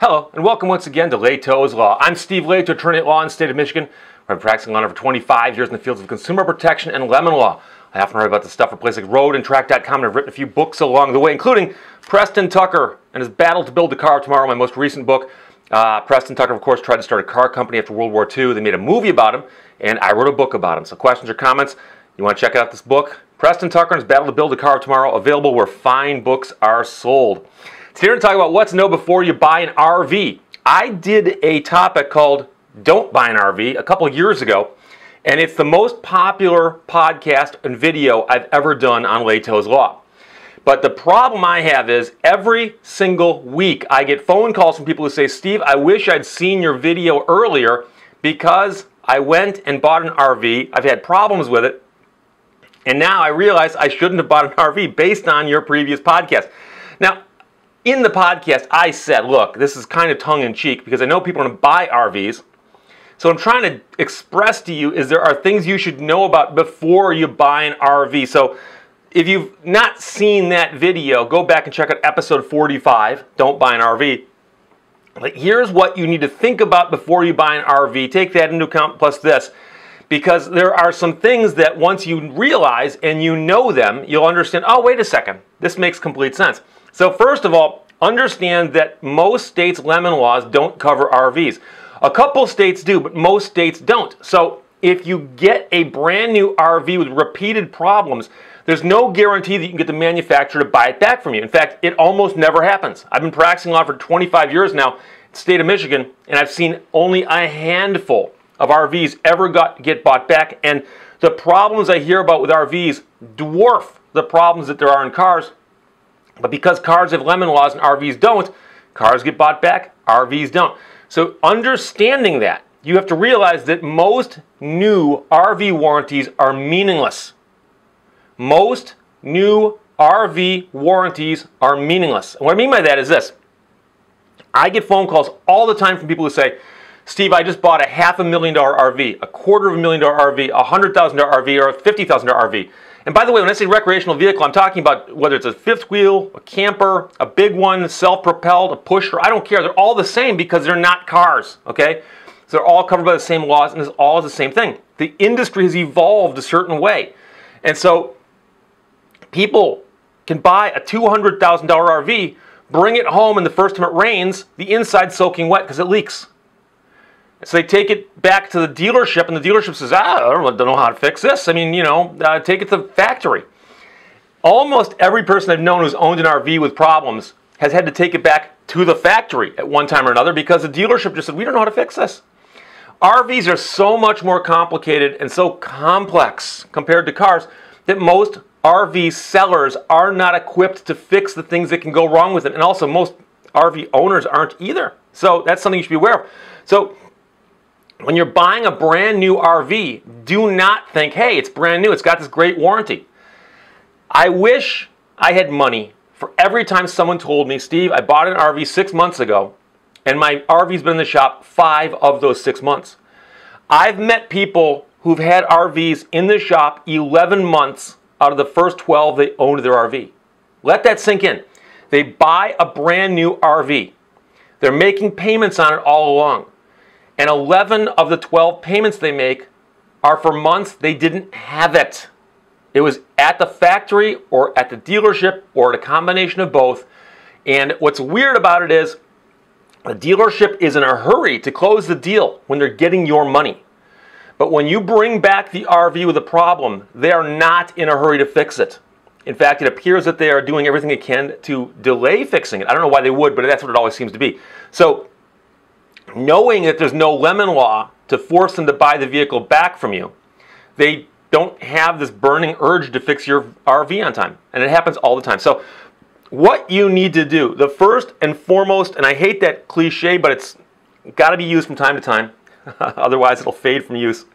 Hello, and welcome once again to Lehto's Law. I'm Steve Lehto, attorney at law in the state of Michigan. I've been practicing law for 25 years in the fields of consumer protection and lemon law. I often write about the stuff for places like roadandtrack.com, and I've written a few books along the way, including Preston Tucker and his battle to build the car tomorrow, my most recent book. Uh, Preston Tucker, of course, tried to start a car company after World War II. They made a movie about him, and I wrote a book about him. So, questions or comments? You want to check out this book? Preston Tucker and his battle to build the car tomorrow, available where fine books are sold. Today, we're going to talk about what to know before you buy an RV. I did a topic called Don't Buy an RV a couple years ago, and it's the most popular podcast and video I've ever done on Lehto's Law. But the problem I have is every single week I get phone calls from people who say, Steve, I wish I'd seen your video earlier because I went and bought an RV. I've had problems with it. And now I realize I shouldn't have bought an RV based on your previous podcast. Now, in the podcast, I said, look, this is kind of tongue in cheek because I know people want to buy RVs. So I'm trying to express to you is there are things you should know about before you buy an RV. So if you've not seen that video, go back and check out episode 45, Don't Buy an RV. But here's what you need to think about before you buy an RV. Take that into account plus this. Because there are some things that once you realize and you know them, you'll understand, oh, wait a second, this makes complete sense. So first of all, understand that most states' lemon laws don't cover RVs. A couple states do, but most states don't. So if you get a brand new RV with repeated problems, there's no guarantee that you can get the manufacturer to buy it back from you. In fact, it almost never happens. I've been practicing law for 25 years now in the state of Michigan, and I've seen only a handful of RVs ever got, get bought back. And the problems I hear about with RVs dwarf the problems that there are in cars but because cars have lemon laws and RVs don't, cars get bought back, RVs don't. So understanding that, you have to realize that most new RV warranties are meaningless. Most new RV warranties are meaningless. And what I mean by that is this. I get phone calls all the time from people who say, Steve, I just bought a half a million dollar RV, a quarter of a million dollar RV, a hundred thousand dollar RV, or a fifty thousand dollar RV. And by the way, when I say recreational vehicle, I'm talking about whether it's a fifth wheel, a camper, a big one, self-propelled, a pusher. I don't care. They're all the same because they're not cars, okay? So they're all covered by the same laws and it's all the same thing. The industry has evolved a certain way. And so people can buy a $200,000 RV, bring it home, and the first time it rains, the inside's soaking wet because it leaks. So they take it back to the dealership, and the dealership says, ah, I don't know how to fix this. I mean, you know, uh, take it to the factory. Almost every person I've known who's owned an RV with problems has had to take it back to the factory at one time or another because the dealership just said, we don't know how to fix this. RVs are so much more complicated and so complex compared to cars that most RV sellers are not equipped to fix the things that can go wrong with it. And also, most RV owners aren't either. So that's something you should be aware of. So when you're buying a brand new RV, do not think, hey, it's brand new, it's got this great warranty. I wish I had money for every time someone told me, Steve, I bought an RV six months ago, and my RV's been in the shop five of those six months. I've met people who've had RVs in the shop 11 months out of the first 12 they owned their RV. Let that sink in. They buy a brand new RV. They're making payments on it all along and 11 of the 12 payments they make are for months they didn't have it. It was at the factory or at the dealership or a combination of both. And what's weird about it is the dealership is in a hurry to close the deal when they're getting your money. But when you bring back the RV with a problem, they are not in a hurry to fix it. In fact, it appears that they are doing everything they can to delay fixing it. I don't know why they would, but that's what it always seems to be. So knowing that there's no lemon law to force them to buy the vehicle back from you, they don't have this burning urge to fix your RV on time. And it happens all the time. So, what you need to do, the first and foremost, and I hate that cliche, but it's got to be used from time to time, otherwise, it'll fade from use.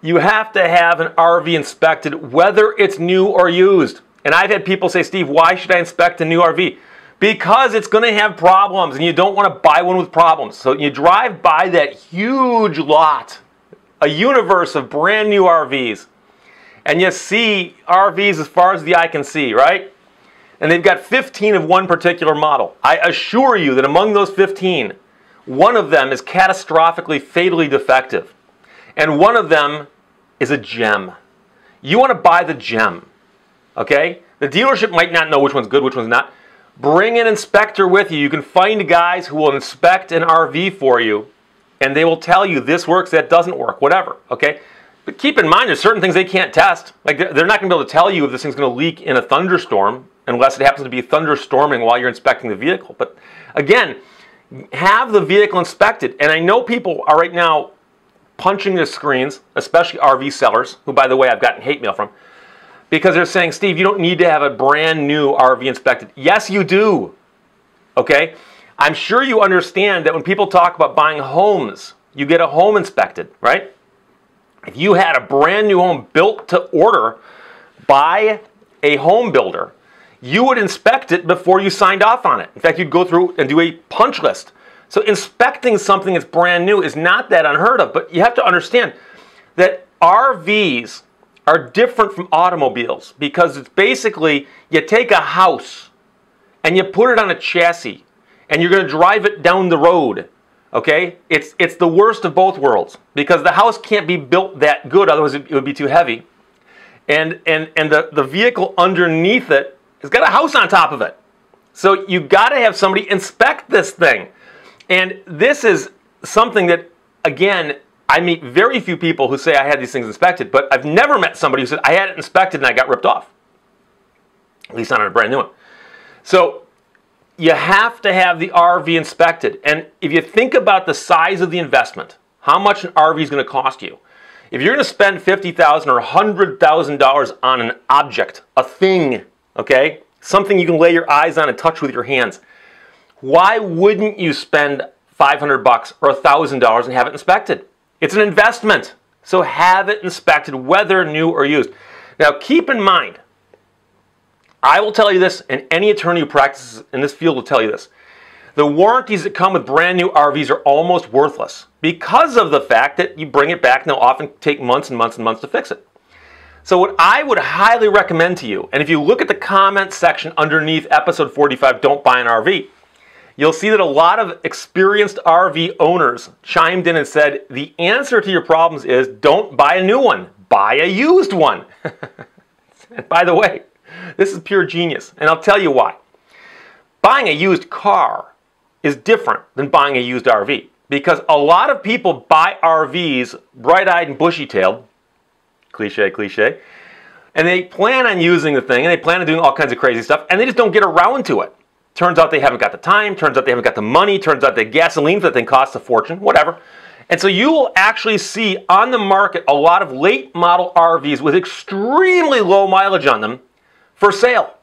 You have to have an RV inspected, whether it's new or used. And I've had people say, Steve, why should I inspect a new RV? Because it's going to have problems and you don't want to buy one with problems. So you drive by that huge lot, a universe of brand new RVs, and you see RVs as far as the eye can see, right? and they've got 15 of one particular model. I assure you that among those 15, one of them is catastrophically, fatally defective, and one of them is a gem. You want to buy the gem, okay? The dealership might not know which one's good, which one's not. Bring an inspector with you. You can find guys who will inspect an RV for you, and they will tell you this works, that doesn't work, whatever, okay? But keep in mind, there's certain things they can't test. Like they're not going to be able to tell you if this thing's going to leak in a thunderstorm unless it happens to be thunderstorming while you're inspecting the vehicle. But again, have the vehicle inspected. And I know people are right now punching their screens, especially RV sellers, who, by the way, I've gotten hate mail from, because they're saying, Steve, you don't need to have a brand new RV inspected. Yes, you do. Okay? I'm sure you understand that when people talk about buying homes, you get a home inspected, right? If you had a brand new home built to order by a home builder, you would inspect it before you signed off on it. In fact, you'd go through and do a punch list. So inspecting something that's brand new is not that unheard of, but you have to understand that RVs are different from automobiles because it's basically you take a house and you put it on a chassis and you're going to drive it down the road Okay? It's, it's the worst of both worlds because the house can't be built that good, otherwise it, would be too heavy. And, and, and the, the vehicle underneath it has got a house on top of it. So you got to have somebody inspect this thing. And this is something that, again, I meet very few people who say I had these things inspected, but I've never met somebody who said I had it inspected and I got ripped off. At least not on a brand new one. So you have to have the RV inspected. And if you think about the size of the investment, how much an RV is going to cost you, if you're going to spend 50,000 or $100,000 on an object, a thing, okay, something you can lay your eyes on and touch with your hands, why wouldn't you spend 500 bucks or $1,000 and have it inspected? It's an investment. So have it inspected, whether new or used. Now keep in mind, I will tell you this, and any attorney who practices in this field will tell you this. The warranties that come with brand new RVs are almost worthless because of the fact that you bring it back and they'll often take months and months and months to fix it. So, what I would highly recommend to you, and if you look at the comment section underneath episode 45, Don't Buy an RV, you'll see that a lot of experienced RV owners chimed in and said, The answer to your problems is don't buy a new one, buy a used one. and by the way, this is pure genius, and I'll tell you why. Buying a used car is different than buying a used RV because a lot of people buy RVs bright eyed and bushy tailed, cliche, cliche, and they plan on using the thing and they plan on doing all kinds of crazy stuff and they just don't get around to it. Turns out they haven't got the time, turns out they haven't got the money, turns out the gasoline for the thing costs a fortune, whatever. And so you will actually see on the market a lot of late model RVs with extremely low mileage on them for sale.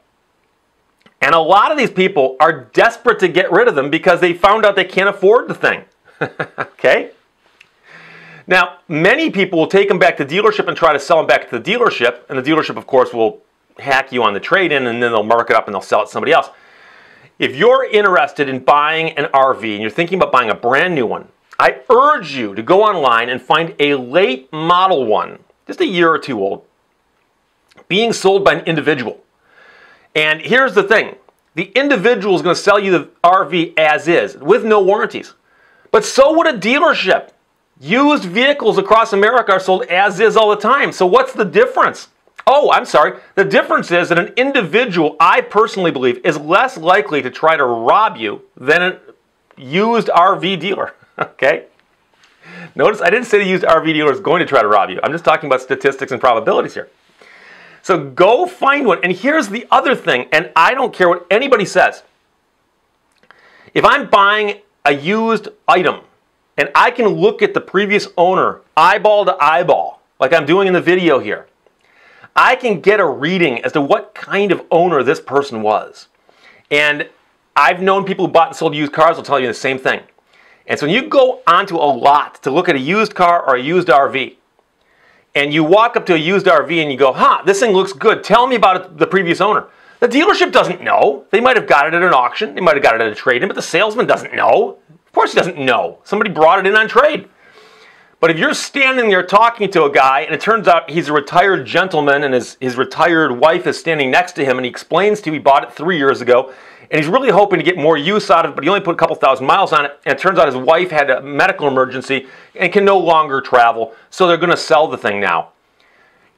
And a lot of these people are desperate to get rid of them because they found out they can't afford the thing. okay? Now, many people will take them back to dealership and try to sell them back to the dealership, and the dealership, of course, will hack you on the trade in and then they'll mark it up and they'll sell it to somebody else. If you're interested in buying an RV and you're thinking about buying a brand new one, I urge you to go online and find a late model one, just a year or two old, being sold by an individual. And here's the thing the individual is going to sell you the RV as is with no warranties. But so would a dealership. Used vehicles across America are sold as is all the time. So what's the difference? Oh, I'm sorry. The difference is that an individual, I personally believe, is less likely to try to rob you than a used RV dealer. okay? Notice I didn't say the used RV dealer is going to try to rob you. I'm just talking about statistics and probabilities here. So go find one. And here's the other thing, and I don't care what anybody says. If I'm buying a used item and I can look at the previous owner eyeball to eyeball, like I'm doing in the video here, I can get a reading as to what kind of owner this person was. And I've known people who bought and sold used cars will tell you the same thing. And so when you go onto a lot to look at a used car or a used RV, and you walk up to a used RV and you go, huh, this thing looks good. Tell me about the previous owner. The dealership doesn't know. They might have got it at an auction. They might have got it at a trade-in, but the salesman doesn't know. Of course he doesn't know. Somebody brought it in on trade. But if you're standing there talking to a guy and it turns out he's a retired gentleman and his, his retired wife is standing next to him and he explains to you he bought it three years ago and he's really hoping to get more use out of it, but he only put a couple thousand miles on it, and it turns out his wife had a medical emergency and can no longer travel, so they're going to sell the thing now.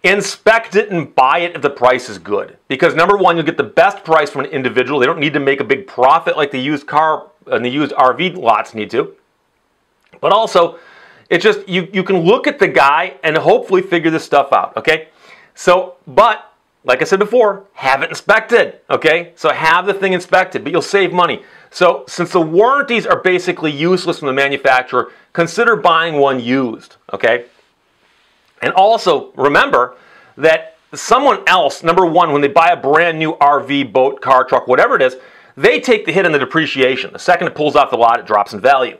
Inspect it and buy it if the price is good. Because number one, you'll get the best price from an individual. They don't need to make a big profit like the used car and the used RV lots need to. But also, it's just you, you can look at the guy and hopefully figure this stuff out, okay? So, but like I said before, have it inspected, okay? So have the thing inspected, but you'll save money. So since the warranties are basically useless from the manufacturer, consider buying one used, okay? And also remember that someone else, number one, when they buy a brand new RV, boat, car, truck, whatever it is, they take the hit on the depreciation. The second it pulls off the lot, it drops in value.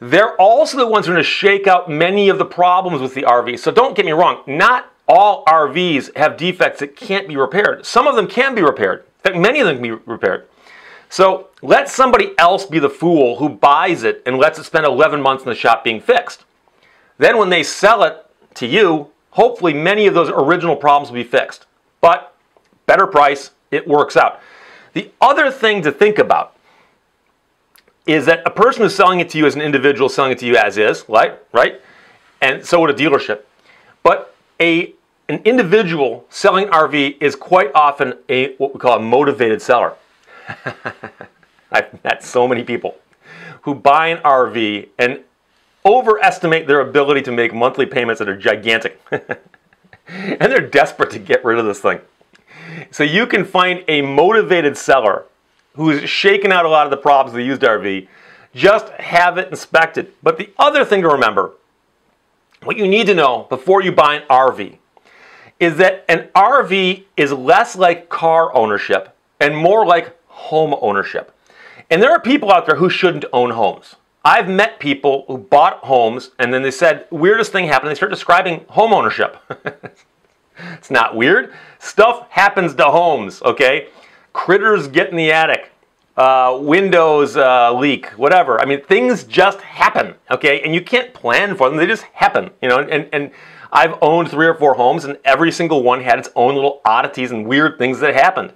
They're also the ones who are going to shake out many of the problems with the RV. So don't get me wrong, not all RVs have defects that can't be repaired. Some of them can be repaired. In fact, many of them can be repaired. So let somebody else be the fool who buys it and lets it spend 11 months in the shop being fixed. Then when they sell it to you, hopefully many of those original problems will be fixed. But better price, it works out. The other thing to think about is that a person who's selling it to you as an individual, selling it to you as is, right? Right? And so would a dealership. But a an individual selling an RV is quite often a what we call a motivated seller. I've met so many people who buy an RV and overestimate their ability to make monthly payments that are gigantic. and they're desperate to get rid of this thing. So you can find a motivated seller who's shaken out a lot of the problems of the used RV, just have it inspected. But the other thing to remember, what you need to know before you buy an RV is that an RV is less like car ownership and more like home ownership. And there are people out there who shouldn't own homes. I've met people who bought homes and then they said, weirdest thing happened. They start describing home ownership. it's not weird. Stuff happens to homes, okay? Critters get in the attic. Uh, windows uh, leak, whatever. I mean, things just happen, okay? And you can't plan for them. They just happen, you know? And, and I've owned three or four homes, and every single one had its own little oddities and weird things that happened.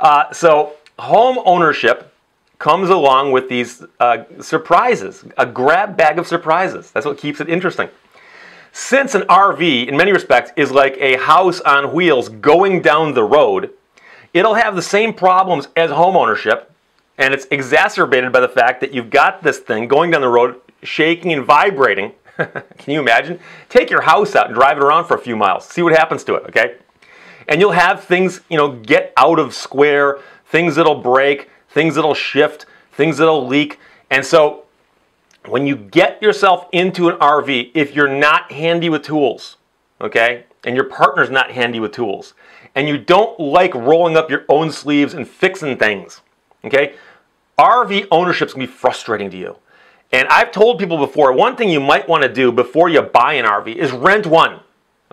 Uh, so, home ownership comes along with these uh, surprises, a grab bag of surprises. That's what keeps it interesting. Since an RV, in many respects, is like a house on wheels going down the road, it'll have the same problems as homeownership, and it's exacerbated by the fact that you've got this thing going down the road, shaking and vibrating Can you imagine? Take your house out and drive it around for a few miles. See what happens to it, okay? And you'll have things, you know, get out of square, things that'll break, things that'll shift, things that'll leak. And so when you get yourself into an RV, if you're not handy with tools, okay, and your partner's not handy with tools, and you don't like rolling up your own sleeves and fixing things, okay, RV ownership's gonna be frustrating to you. And I've told people before, one thing you might want to do before you buy an RV is rent one.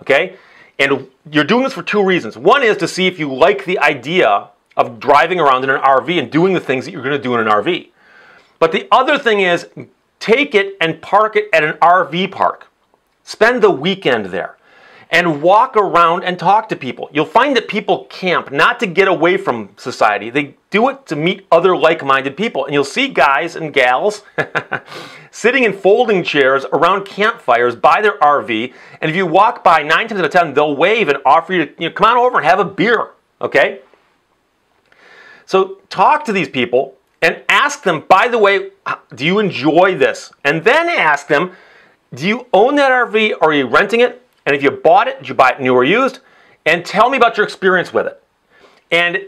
Okay? And you're doing this for two reasons. One is to see if you like the idea of driving around in an RV and doing the things that you're going to do in an RV. But the other thing is take it and park it at an RV park. Spend the weekend there and walk around and talk to people. You'll find that people camp not to get away from society. They do it to meet other like-minded people. And you'll see guys and gals sitting in folding chairs around campfires by their RV. And if you walk by, nine times out of ten, they'll wave and offer you to you know, come on over and have a beer. Okay? So talk to these people and ask them, by the way, do you enjoy this? And then ask them, do you own that RV or are you renting it? And if you bought it, did you buy it new or used? And tell me about your experience with it. And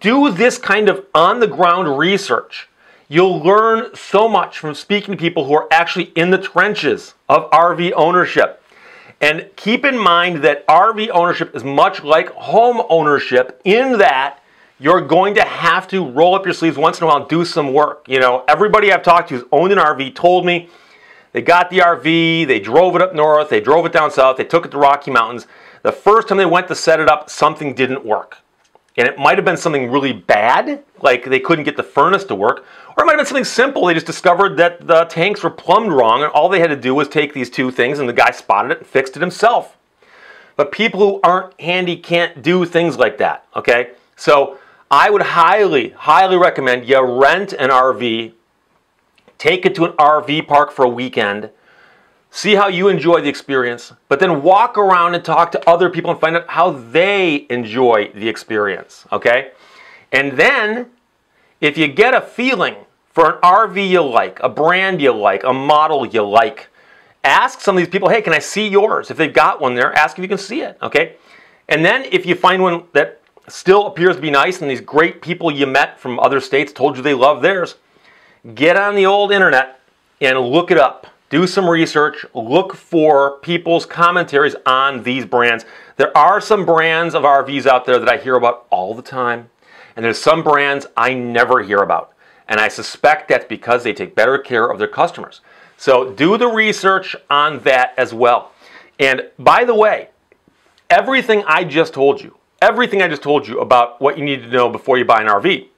do this kind of on the ground research. You'll learn so much from speaking to people who are actually in the trenches of RV ownership. And keep in mind that RV ownership is much like home ownership in that you're going to have to roll up your sleeves once in a while and do some work. You know, everybody I've talked to who's owned an RV told me they got the RV, they drove it up north, they drove it down south, they took it to Rocky Mountains. The first time they went to set it up, something didn't work. And it might have been something really bad, like they couldn't get the furnace to work, or it might have been something simple. They just discovered that the tanks were plumbed wrong, and all they had to do was take these two things, and the guy spotted it and fixed it himself. But people who aren't handy can't do things like that, okay? So I would highly, highly recommend you rent an RV, take it to an RV park for a weekend, see how you enjoy the experience, but then walk around and talk to other people and find out how they enjoy the experience, okay? And then, if you get a feeling for an RV you like, a brand you like, a model you like, ask some of these people, hey, can I see yours? If they've got one there, ask if you can see it, okay? And then if you find one that still appears to be nice and these great people you met from other states told you they love theirs, get on the old internet and look it up. Do some research, look for people's commentaries on these brands. There are some brands of RVs out there that I hear about all the time, and there's some brands I never hear about. And I suspect that's because they take better care of their customers. So do the research on that as well. And by the way, everything I just told you, everything I just told you about what you need to know before you buy an RV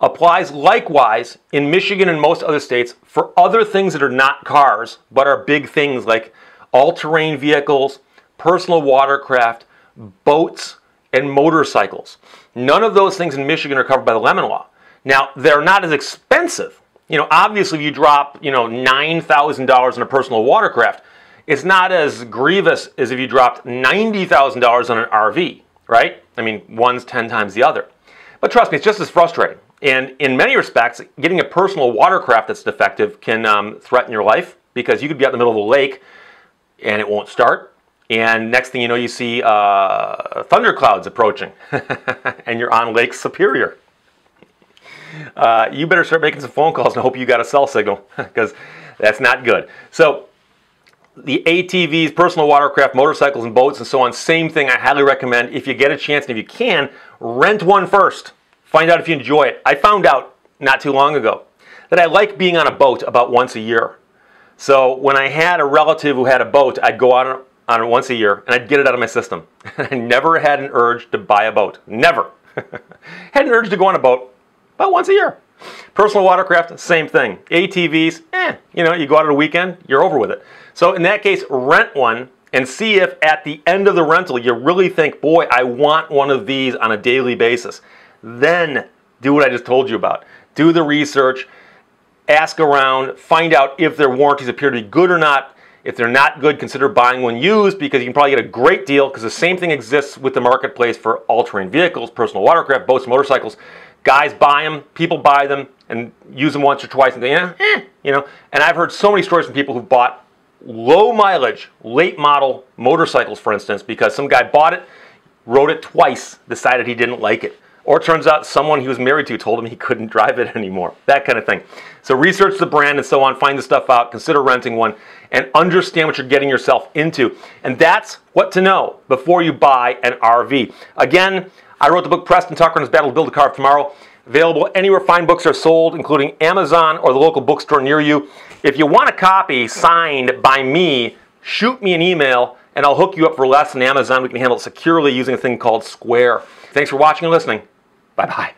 applies likewise in Michigan and most other states for other things that are not cars, but are big things like all-terrain vehicles, personal watercraft, boats, and motorcycles. None of those things in Michigan are covered by the lemon law. Now, they're not as expensive you know, obviously if you drop, you know, $9,000 on a personal watercraft, it's not as grievous as if you dropped $90,000 on an RV, right? I mean, one's 10 times the other. But trust me, it's just as frustrating. And in many respects, getting a personal watercraft that's defective can um, threaten your life because you could be out in the middle of a lake and it won't start. And next thing you know, you see uh, thunderclouds approaching and you're on Lake Superior uh, you better start making some phone calls and hope you got a cell signal because that's not good. So the ATVs, personal watercraft, motorcycles and boats and so on, same thing. I highly recommend if you get a chance and if you can, rent one first. Find out if you enjoy it. I found out not too long ago that I like being on a boat about once a year. So when I had a relative who had a boat, I'd go out on it once a year and I'd get it out of my system. I never had an urge to buy a boat. Never. had an urge to go on a boat about once a year. Personal watercraft, same thing. ATVs, eh, you know, you go out on a weekend, you're over with it. So in that case, rent one and see if at the end of the rental you really think, boy, I want one of these on a daily basis. Then do what I just told you about. Do the research, ask around, find out if their warranties appear to be good or not. If they're not good, consider buying one used because you can probably get a great deal because the same thing exists with the marketplace for all-terrain vehicles, personal watercraft, boats, motorcycles. Guys buy them, people buy them, and use them once or twice, and go, yeah, eh, you know. And I've heard so many stories from people who bought low mileage, late model motorcycles, for instance, because some guy bought it, rode it twice, decided he didn't like it. Or turns out someone he was married to told him he couldn't drive it anymore. That kind of thing. So research the brand and so on, find the stuff out, consider renting one, and understand what you're getting yourself into. And that's what to know before you buy an RV. Again, I wrote the book Preston Tucker and his battle to build a car tomorrow. Available anywhere fine books are sold, including Amazon or the local bookstore near you. If you want a copy signed by me, shoot me an email and I'll hook you up for less than Amazon. We can handle it securely using a thing called Square. Thanks for watching and listening. Bye bye.